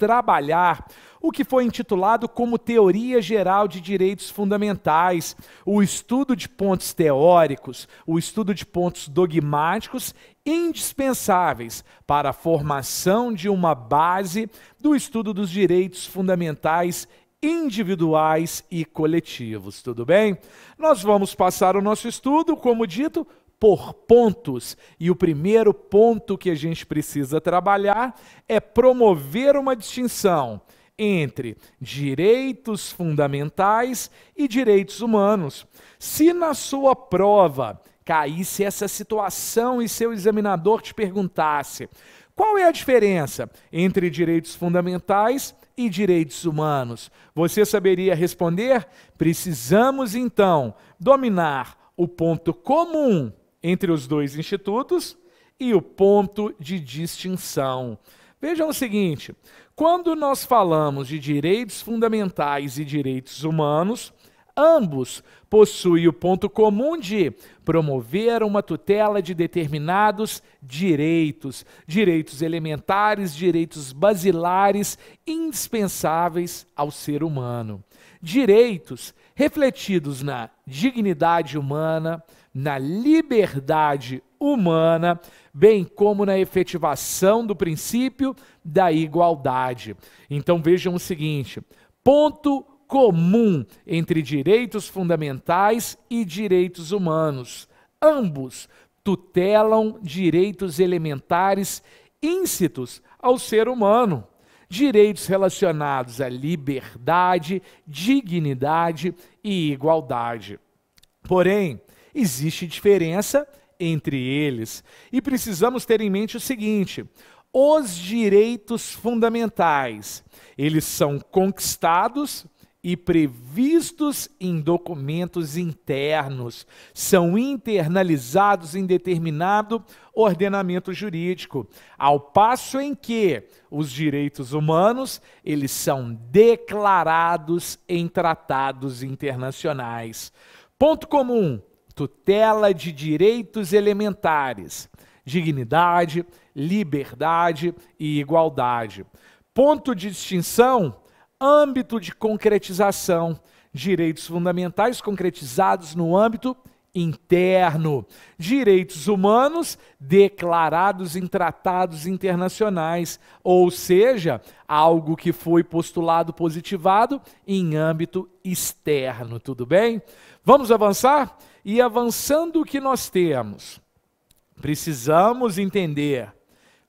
trabalhar o que foi intitulado como Teoria Geral de Direitos Fundamentais, o estudo de pontos teóricos, o estudo de pontos dogmáticos indispensáveis para a formação de uma base do estudo dos direitos fundamentais individuais e coletivos, tudo bem? Nós vamos passar o nosso estudo, como dito, por pontos. E o primeiro ponto que a gente precisa trabalhar é promover uma distinção entre direitos fundamentais e direitos humanos. Se na sua prova caísse essa situação e seu examinador te perguntasse qual é a diferença entre direitos fundamentais e direitos humanos, você saberia responder? Precisamos então dominar o ponto comum entre os dois institutos e o ponto de distinção. Vejam o seguinte: quando nós falamos de direitos fundamentais e direitos humanos, ambos possuem o ponto comum de promover uma tutela de determinados direitos, direitos elementares, direitos basilares indispensáveis ao ser humano. Direitos refletidos na dignidade humana, na liberdade humana, bem como na efetivação do princípio da igualdade. Então vejam o seguinte: ponto comum entre direitos fundamentais e direitos humanos. Ambos tutelam direitos elementares íncitos ao ser humano, direitos relacionados à liberdade, dignidade e igualdade. Porém, existe diferença entre eles. E precisamos ter em mente o seguinte: os direitos fundamentais, eles são conquistados e previstos em documentos internos, são internalizados em determinado ordenamento jurídico, ao passo em que os direitos humanos, eles são declarados em tratados internacionais. Ponto comum: tutela de direitos elementares, dignidade, liberdade e igualdade. Ponto de distinção: âmbito de concretização, direitos fundamentais concretizados no âmbito interno, direitos humanos declarados em tratados internacionais, ou seja, algo que foi postulado positivado em âmbito externo, tudo bem? Vamos avançar? E avançando o que nós temos, precisamos entender,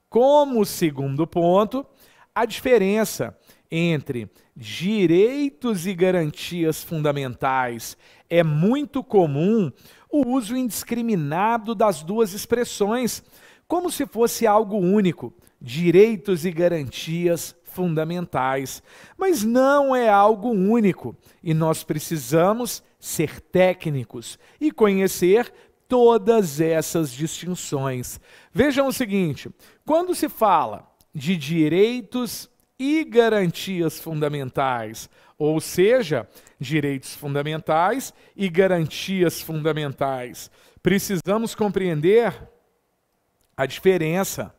como segundo ponto, a diferença entre direitos e garantias fundamentais. É muito comum o uso indiscriminado das duas expressões, como se fosse algo único, direitos e garantias fundamentais. Mas não é algo único e nós precisamos ser técnicos e conhecer todas essas distinções. Vejam o seguinte: quando se fala de direitos e garantias fundamentais, ou seja, direitos fundamentais e garantias fundamentais. Precisamos compreender a diferença.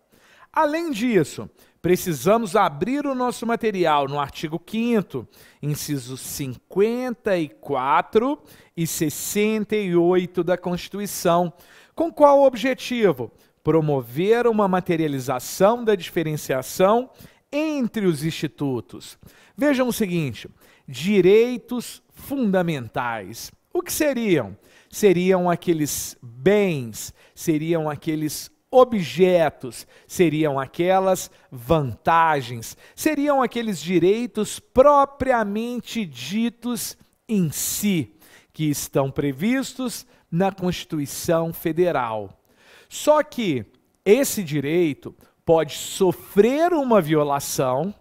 Além disso, precisamos abrir o nosso material no artigo 5 incisos 54 e 68 da Constituição. Com qual objetivo? Promover uma materialização da diferenciação entre os institutos. Vejam o seguinte: direitos fundamentais. O que seriam? Seriam aqueles bens, seriam aqueles objetos, seriam aquelas vantagens, seriam aqueles direitos propriamente ditos em si, que estão previstos na Constituição Federal. Só que esse direito pode sofrer uma violação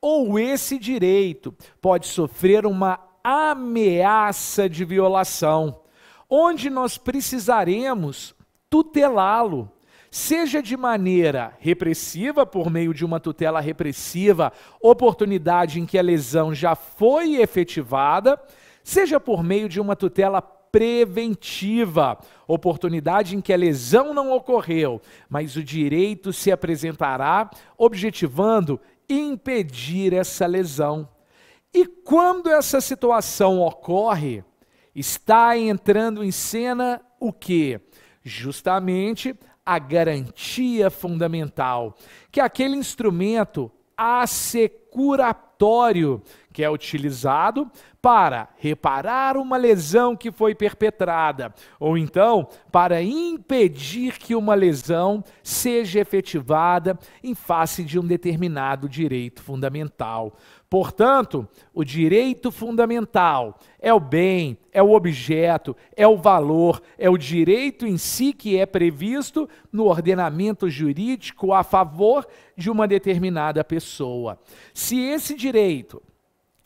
ou esse direito pode sofrer uma ameaça de violação, onde nós precisaremos tutelá-lo, seja de maneira repressiva, por meio de uma tutela repressiva, oportunidade em que a lesão já foi efetivada, seja por meio de uma tutela preventiva, oportunidade em que a lesão não ocorreu, mas o direito se apresentará objetivando impedir essa lesão. E quando essa situação ocorre, está entrando em cena o que? Justamente a garantia fundamental, que é aquele instrumento assecuratório que é utilizado para reparar uma lesão que foi perpetrada, ou então para impedir que uma lesão seja efetivada em face de um determinado direito fundamental. Portanto, o direito fundamental é o bem, é o objeto, é o valor, é o direito em si que é previsto no ordenamento jurídico a favor de uma determinada pessoa. Se esse direito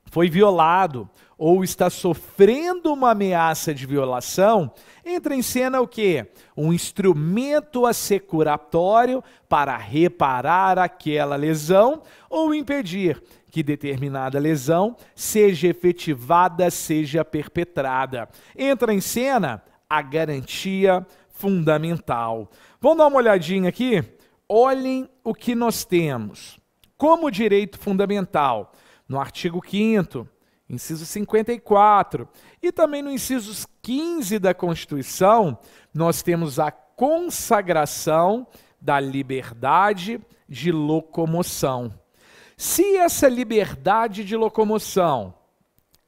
foi violado ou está sofrendo uma ameaça de violação, entra em cena o quê? Um instrumento assecuratório para reparar aquela lesão ou impedir que determinada lesão seja efetivada, seja perpetrada. Entra em cena a garantia fundamental. Vamos dar uma olhadinha aqui? Olhem o que nós temos. Como direito fundamental, no artigo 5 inciso 54, e também no inciso 15 da Constituição, nós temos a consagração da liberdade de locomoção. Se essa liberdade de locomoção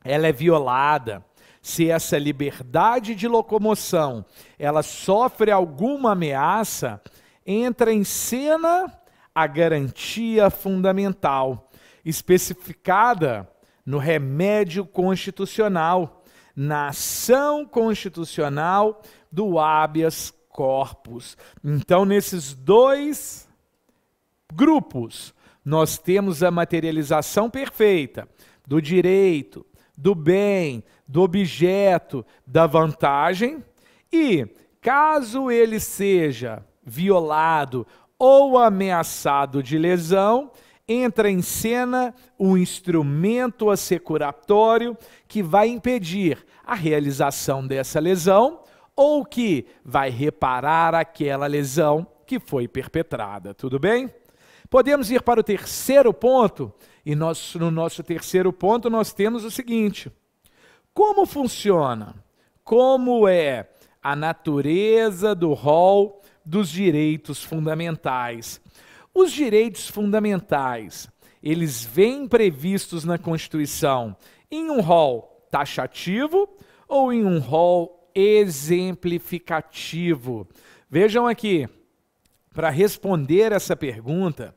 ela é violada, se essa liberdade de locomoção ela sofre alguma ameaça, entra em cena a garantia fundamental, especificada no remédio constitucional, na ação constitucional do habeas corpus. Então, nesses dois grupos, nós temos a materialização perfeita do direito, do bem, do objeto, da vantagem, e caso ele seja violado ou ameaçado de lesão, entra em cena um instrumento assecuratório que vai impedir a realização dessa lesão ou que vai reparar aquela lesão que foi perpetrada. Tudo bem? Podemos ir para o terceiro ponto, e nós, no nosso terceiro ponto nós temos o seguinte: como funciona? Como é a natureza do rol dos direitos fundamentais? Os direitos fundamentais, eles vêm previstos na Constituição em um rol taxativo ou em um rol exemplificativo? Vejam aqui, para responder essa pergunta,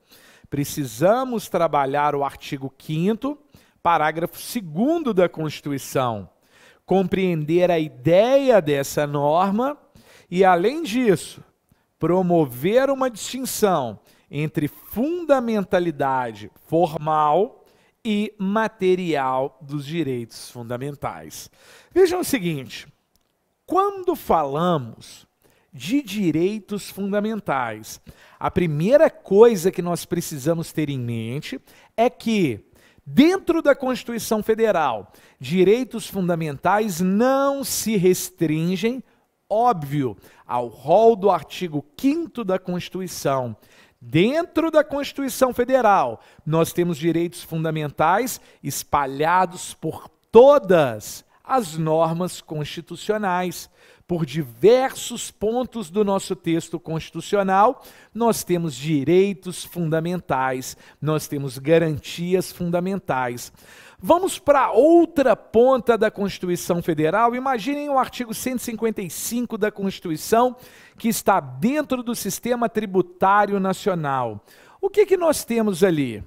precisamos trabalhar o artigo 5 parágrafo 2 da Constituição, compreender a ideia dessa norma e, além disso, promover uma distinção entre fundamentalidade formal e material dos direitos fundamentais. Vejam o seguinte: quando falamos de direitos fundamentais. A primeira coisa que nós precisamos ter em mente é que, dentro da Constituição Federal, direitos fundamentais não se restringem, óbvio, ao rol do artigo 5 da Constituição. Dentro da Constituição Federal, nós temos direitos fundamentais espalhados por todas as normas constitucionais por diversos pontos do nosso texto constitucional, nós temos direitos fundamentais, nós temos garantias fundamentais. Vamos para outra ponta da Constituição Federal. Imaginem o artigo 155 da Constituição, que está dentro do sistema tributário nacional. O que, que nós temos ali?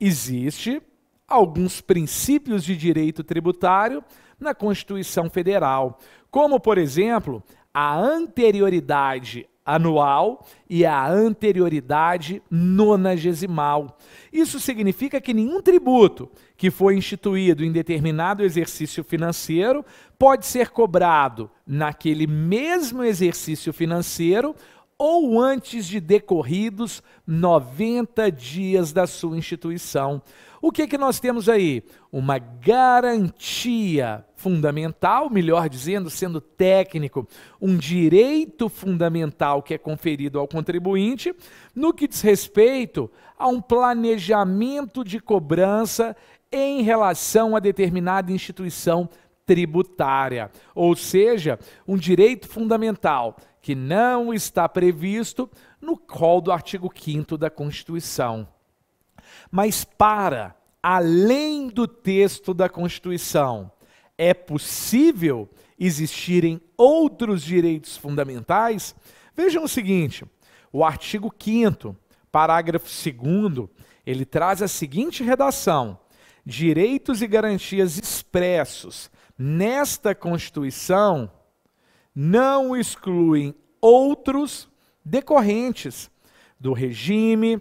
Existe alguns princípios de direito tributário na Constituição Federal, como, por exemplo, a anterioridade anual e a anterioridade nonagesimal. Isso significa que nenhum tributo que foi instituído em determinado exercício financeiro pode ser cobrado naquele mesmo exercício financeiro ou antes de decorridos 90 dias da sua instituição. O que, que nós temos aí? Uma garantia fundamental, melhor dizendo, sendo técnico, um direito fundamental que é conferido ao contribuinte, no que diz respeito a um planejamento de cobrança em relação a determinada instituição tributária, ou seja, um direito fundamental que não está previsto no rol do artigo 5 da Constituição. Mas para além do texto da Constituição, é possível existirem outros direitos fundamentais? Vejam o seguinte: o artigo 5, parágrafo 2, ele traz a seguinte redação: direitos e garantias expressos nesta Constituição não excluem outros decorrentes do regime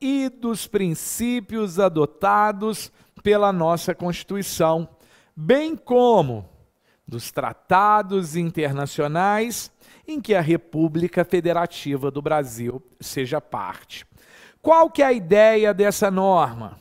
e dos princípios adotados pela nossa Constituição, bem como dos tratados internacionais em que a República Federativa do Brasil seja parte. Qual que é a ideia dessa norma?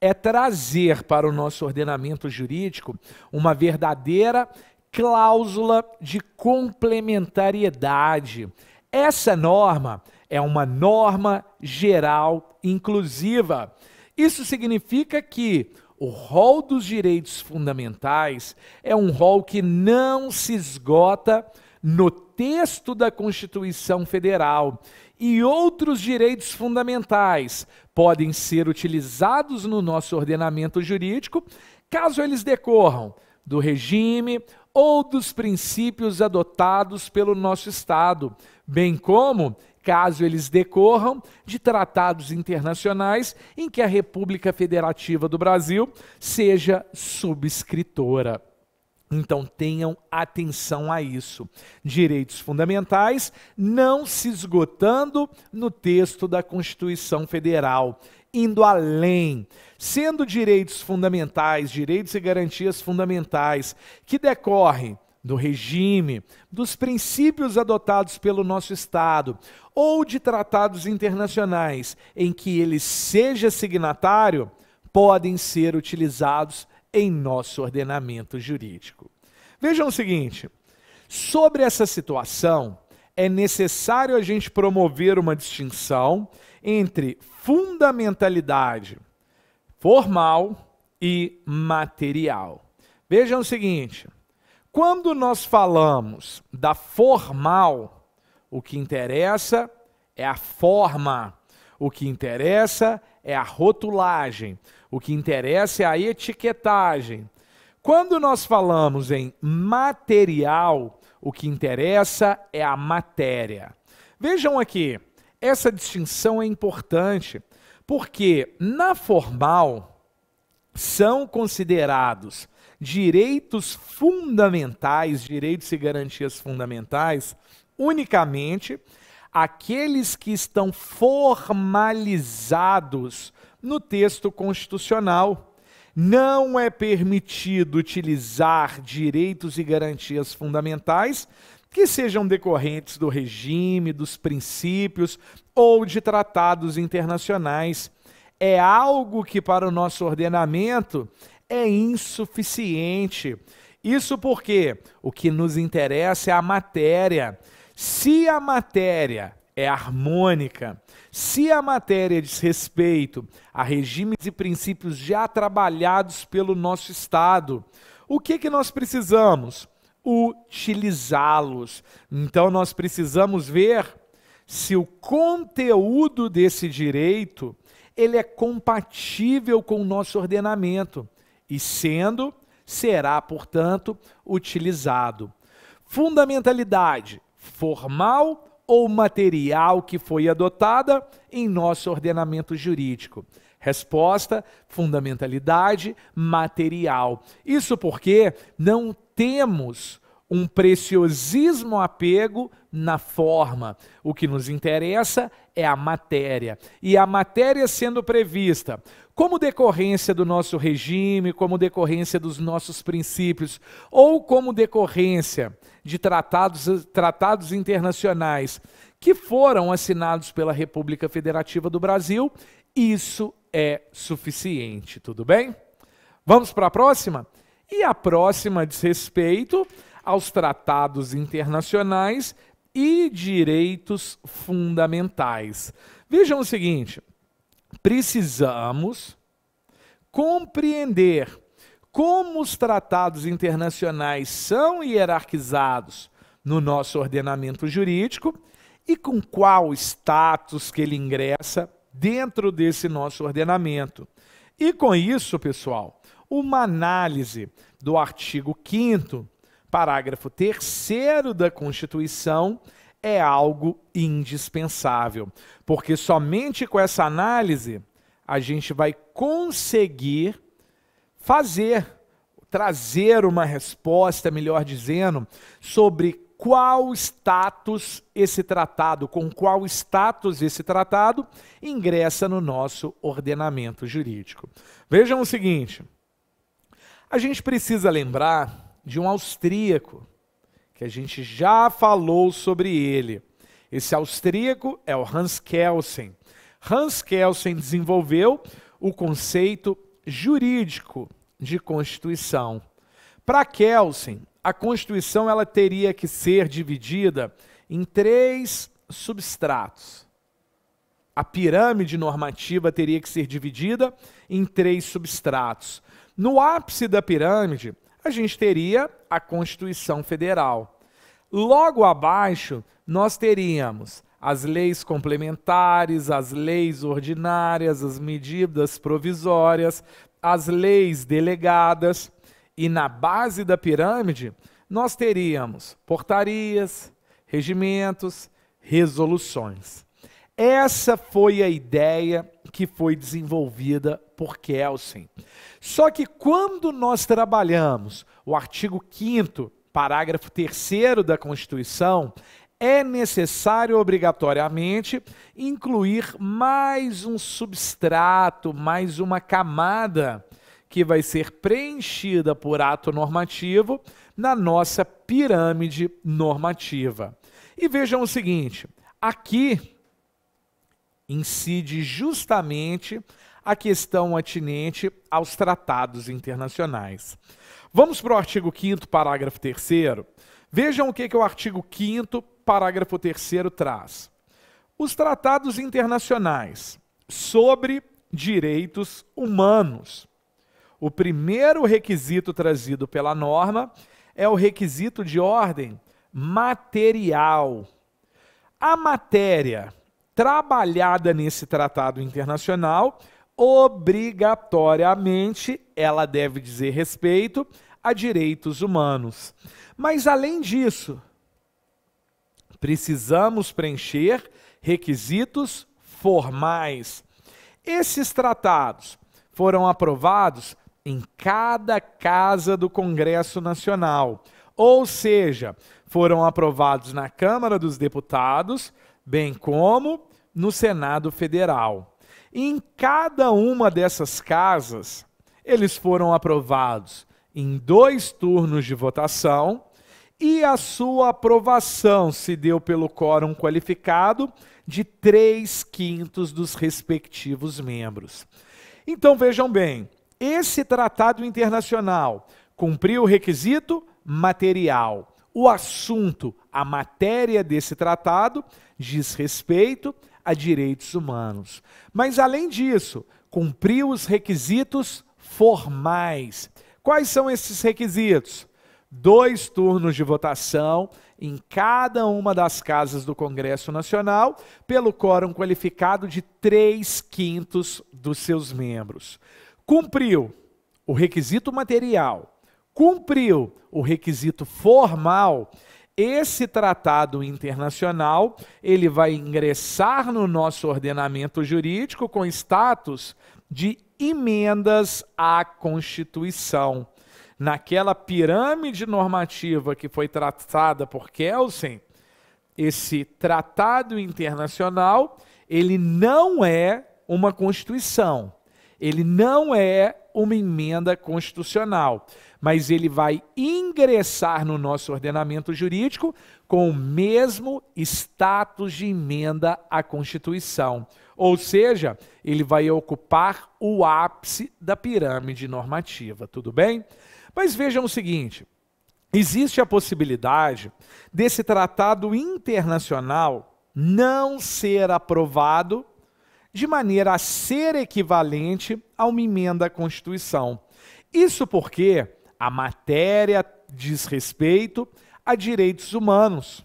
É trazer para o nosso ordenamento jurídico uma verdadeira cláusula de complementariedade. Essa norma é uma norma geral inclusiva. Isso significa que o rol dos direitos fundamentais é um rol que não se esgota no texto da Constituição Federal. E outros direitos fundamentais podem ser utilizados no nosso ordenamento jurídico caso eles decorram do regime ou dos princípios adotados pelo nosso Estado, bem como caso eles decorram de tratados internacionais em que a República Federativa do Brasil seja subscritora. Então tenham atenção a isso. Direitos fundamentais não se esgotando no texto da Constituição Federal, indo além, sendo direitos fundamentais, direitos e garantias fundamentais que decorrem do regime, dos princípios adotados pelo nosso Estado ou de tratados internacionais em que ele seja signatário, podem ser utilizados em nosso ordenamento jurídico. Vejam o seguinte: sobre essa situação, é necessário a gente promover uma distinção entre fundamentalidade formal e material. Vejam o seguinte: quando nós falamos da formal, o que interessa é a forma, o que interessa é a rotulagem, o que interessa é a etiquetagem. Quando nós falamos em material, o que interessa é a matéria. Vejam aqui, essa distinção é importante, porque na formal são considerados direitos fundamentais, direitos e garantias fundamentais, unicamente aqueles que estão formalizados no texto constitucional. Não é permitido utilizar direitos e garantias fundamentais que sejam decorrentes do regime, dos princípios ou de tratados internacionais. É algo que, para o nosso ordenamento, é insuficiente. Isso porque o que nos interessa é a matéria. Se a matéria é harmônica, se a matéria diz respeito a regimes e princípios já trabalhados pelo nosso Estado, o que, que nós precisamos? Utilizá-los. Então, nós precisamos ver se o conteúdo desse direito ele é compatível com o nosso ordenamento e sendo, será, portanto, utilizado. Fundamentalidade formal ou material que foi adotada em nosso ordenamento jurídico? Resposta: fundamentalidade material. Isso porque não temos um preciosismo apego na forma. O que nos interessa é a matéria. E a matéria sendo prevista como decorrência do nosso regime, como decorrência dos nossos princípios, ou como decorrência de tratados, tratados internacionais que foram assinados pela República Federativa do Brasil, isso é suficiente, tudo bem? Vamos para a próxima? E a próxima diz respeito aos tratados internacionais e direitos fundamentais. Vejam o seguinte: precisamos compreender como os tratados internacionais são hierarquizados no nosso ordenamento jurídico e com qual status que ele ingressa dentro desse nosso ordenamento. E com isso, pessoal, uma análise do artigo 5 parágrafo 3 da Constituição é algo indispensável, porque somente com essa análise a gente vai conseguir fazer, trazer uma resposta, melhor dizendo, sobre qual status esse tratado, com qual status esse tratado ingressa no nosso ordenamento jurídico. Vejam o seguinte: a gente precisa lembrar de um austríaco, que a gente já falou sobre ele. Esse austríaco é o Hans Kelsen. Hans Kelsen desenvolveu o conceito jurídico de Constituição. Para Kelsen, a Constituição ela teria que ser dividida em três substratos. A pirâmide normativa teria que ser dividida em três substratos. No ápice da pirâmide, a gente teria a Constituição Federal. Logo abaixo, nós teríamos as leis complementares, as leis ordinárias, as medidas provisórias, as leis delegadas. E na base da pirâmide, nós teríamos portarias, regimentos, resoluções. Essa foi a ideia que foi desenvolvida por Kelsen. Só que quando nós trabalhamos o artigo 5 parágrafo 3 da Constituição, é necessário obrigatoriamente incluir mais um substrato, mais uma camada que vai ser preenchida por ato normativo na nossa pirâmide normativa. E vejam o seguinte: aqui incide justamente a questão atinente aos tratados internacionais. Vamos para o artigo 5, parágrafo 3. Vejam o que, que o artigo 5, parágrafo 3 traz. Os tratados internacionais sobre direitos humanos. O primeiro requisito trazido pela norma é o requisito de ordem material. A matéria trabalhada nesse tratado internacional, obrigatoriamente, ela deve dizer respeito a direitos humanos. Mas além disso, precisamos preencher requisitos formais. Esses tratados foram aprovados em cada casa do Congresso Nacional, ou seja, foram aprovados na Câmara dos Deputados, bem como no Senado Federal. Em cada uma dessas casas, eles foram aprovados em dois turnos de votação e a sua aprovação se deu pelo quórum qualificado de três quintos dos respectivos membros. Então vejam bem, esse tratado internacional cumpriu o requisito material. O assunto, a matéria desse tratado, diz respeito a direitos humanos. Mas, além disso, cumpriu os requisitos formais. Quais são esses requisitos? dois turnos de votação em cada uma das casas do Congresso Nacional, pelo quórum qualificado de três quintos dos seus membros. Cumpriu o requisito material, cumpriu o requisito formal, esse tratado internacional, ele vai ingressar no nosso ordenamento jurídico com status de emendas à Constituição. Naquela pirâmide normativa que foi tratada por Kelsen, esse tratado internacional, ele não é uma constituição, ele não é uma emenda constitucional, mas ele vai ingressar no nosso ordenamento jurídico com o mesmo status de emenda à Constituição. Ou seja, ele vai ocupar o ápice da pirâmide normativa, tudo bem? Mas vejam o seguinte: existe a possibilidade desse tratado internacional não ser aprovado de maneira a ser equivalente a uma emenda à Constituição. Isso porque a matéria diz respeito a direitos humanos.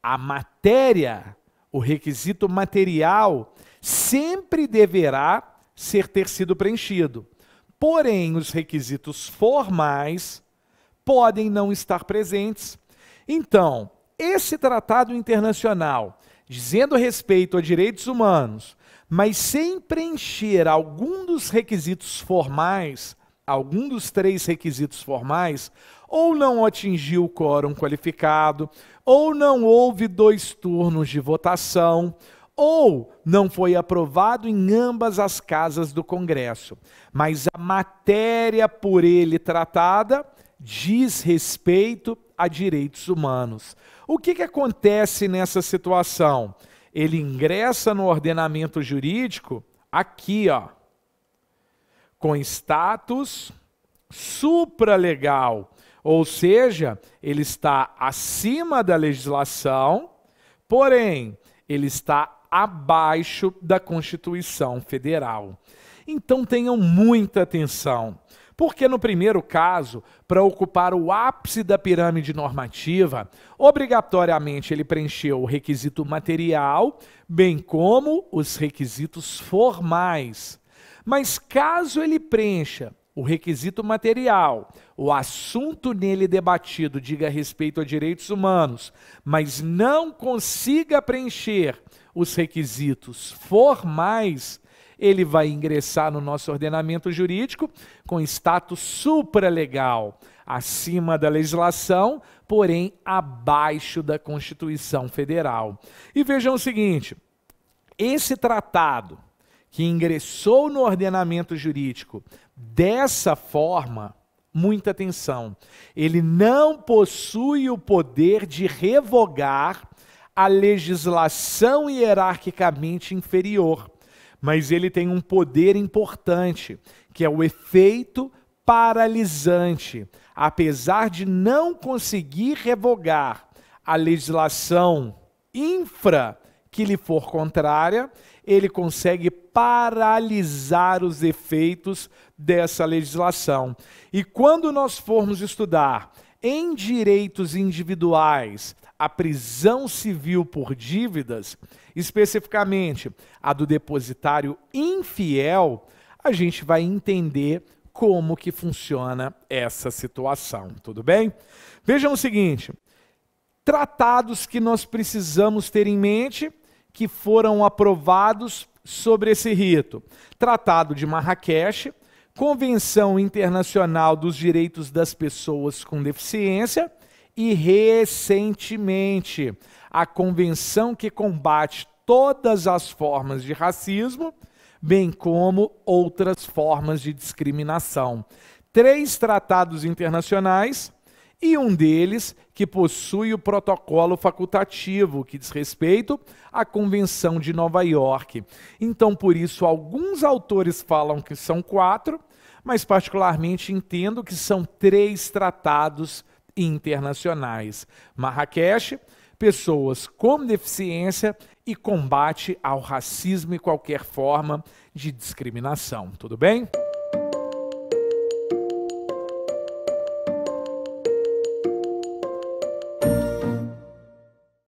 A matéria, o requisito material, sempre deverá ser ter sido preenchido. Porém, os requisitos formais podem não estar presentes. Então, esse tratado internacional, dizendo respeito a direitos humanos, mas sem preencher algum dos requisitos formais, algum dos três requisitos formais, ou não atingiu o quórum qualificado, ou não houve dois turnos de votação, ou não foi aprovado em ambas as casas do Congresso. Mas a matéria por ele tratada diz respeito a direitos humanos. O que, que acontece nessa situação? Ele ingressa no ordenamento jurídico aqui, ó, com status supralegal, ou seja, ele está acima da legislação, porém, ele está abaixo da Constituição Federal. Então tenham muita atenção. Porque no primeiro caso, para ocupar o ápice da pirâmide normativa, obrigatoriamente ele preencheu o requisito material, bem como os requisitos formais. Mas caso ele preencha o requisito material, o assunto nele debatido diga respeito a direitos humanos, mas não consiga preencher os requisitos formais, ele vai ingressar no nosso ordenamento jurídico com status supralegal, acima da legislação, porém abaixo da Constituição Federal. E vejam o seguinte: esse tratado que ingressou no ordenamento jurídico dessa forma, muita atenção, ele não possui o poder de revogar a legislação hierarquicamente inferior mas ele tem um poder importante, que é o efeito paralisante. Apesar de não conseguir revogar a legislação infra que lhe for contrária, ele consegue paralisar os efeitos dessa legislação. E quando nós formos estudar em direitos individuais a prisão civil por dívidas, especificamente a do depositário infiel, a gente vai entender como que funciona essa situação, tudo bem? Vejam o seguinte, tratados que nós precisamos ter em mente que foram aprovados sobre esse rito. Tratado de Marrakech, Convenção Internacional dos Direitos das Pessoas com Deficiência e recentemente a convenção que combate todas as formas de racismo, bem como outras formas de discriminação. Três tratados internacionais e um deles que possui o protocolo facultativo, que diz respeito à Convenção de Nova York. Então, por isso, alguns autores falam que são quatro, mas particularmente entendo que são três tratados internacionais. Marrakech, pessoas com deficiência e combate ao racismo e qualquer forma de discriminação. Tudo bem?